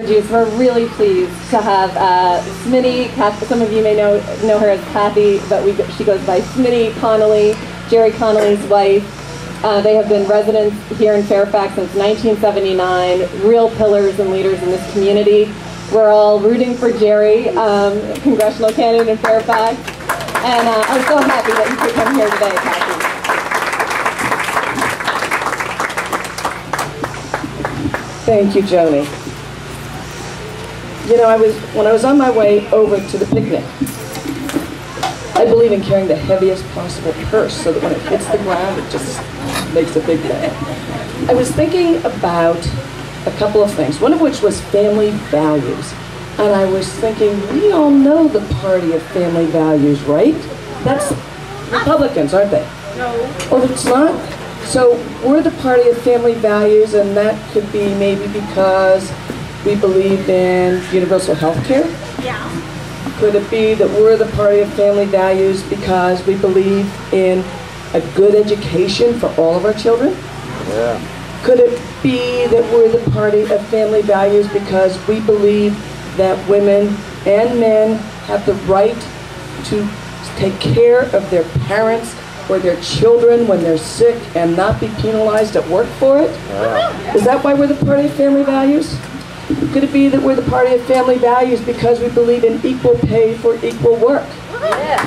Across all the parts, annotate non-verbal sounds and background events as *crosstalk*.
We're really pleased to have uh, Smitty, some of you may know, know her as Cathy, but we, she goes by Smitty Connolly, Gerry Connolly's wife. Uh, they have been residents here in Fairfax since 1979, real pillars and leaders in this community. We're all rooting for Gerry, um, congressional candidate in Fairfax, and uh, I'm so happy that you could come here today, Cathy. Thank you, Joni. You know, I was when I was on my way over to the picnic, I believe in carrying the heaviest possible purse so that when it hits the ground, it just makes a big bang. I was thinking about a couple of things, one of which was family values. And I was thinking, we all know the party of family values, right? That's Republicans, aren't they? No. Oh, it's not? So we're the party of family values, and that could be maybe because we believe in universal health care? Yeah. Could it be that we're the party of family values because we believe in a good education for all of our children? Yeah. Could it be that we're the party of family values because we believe that women and men have the right to take care of their parents or their children when they're sick and not be penalized at work for it? Yeah. Is that why we're the party of family values? Could it be that we're the party of family values because we believe in equal pay for equal work? Yes.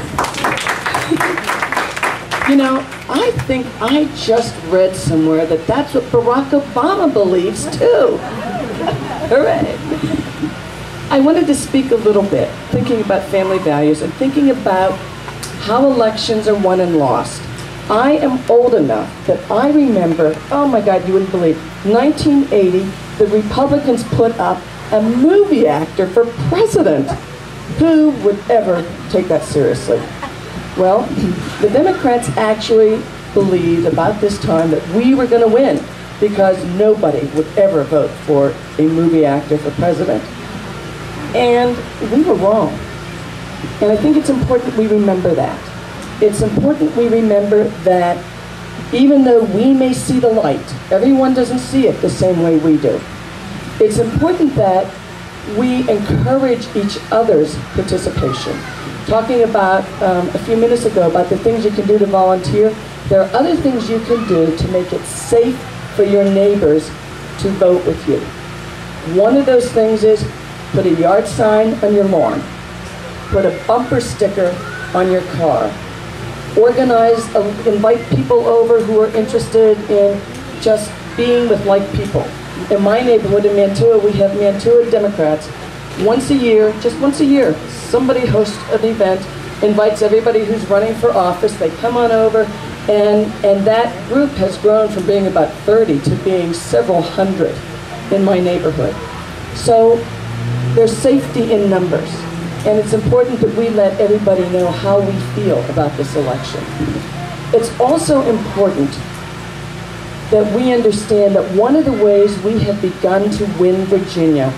*laughs* you know, I think I just read somewhere that that's what Barack Obama believes too. *laughs* Hooray. I wanted to speak a little bit, thinking about family values and thinking about how elections are won and lost. I am old enough that I remember, oh my God, you wouldn't believe, 1980, the Republicans put up a movie actor for president. Who would ever take that seriously? Well, the Democrats actually believed about this time that we were going to win because nobody would ever vote for a movie actor for president. And we were wrong. And I think it's important we remember that. It's important we remember that even though we may see the light, everyone doesn't see it the same way we do. It's important that we encourage each other's participation. Talking about um, a few minutes ago about the things you can do to volunteer, there are other things you can do to make it safe for your neighbors to vote with you. One of those things is put a yard sign on your lawn, put a bumper sticker on your car, organize, uh, invite people over who are interested in just being with like people. In my neighborhood in Mantua, we have Mantua Democrats. Once a year, just once a year, somebody hosts an event, invites everybody who's running for office. They come on over, and, and that group has grown from being about 30 to being several hundred in my neighborhood. So there's safety in numbers. And it's important that we let everybody know how we feel about this election. It's also important that we understand that one of the ways we have begun to win Virginia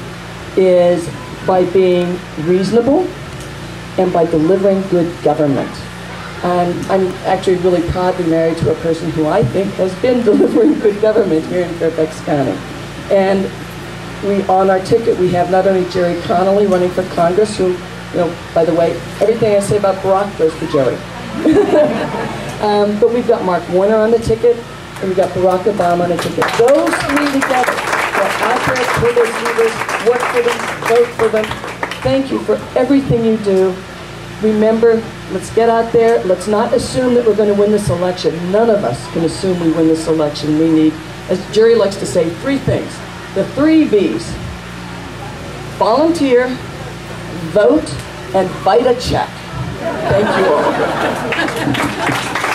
is by being reasonable and by delivering good government. I'm actually really proudly married to a person who I think has been *laughs* delivering good government here in Fairfax County. And we, on our ticket, we have not only Gerry Connolly running for Congress, who, you know, by the way, everything I say about Barack goes to Gerry. *laughs* um, but we've got Mark Warner on the ticket, and we've got Barack Obama on the ticket. Those three together are out there for those leaders, work for them, vote for them. Thank you for everything you do. Remember, let's get out there. Let's not assume that we're going to win this election. None of us can assume we win this election. We need, as Gerry likes to say, three things. The three V's. Volunteer, vote, and bite a check. Thank you all.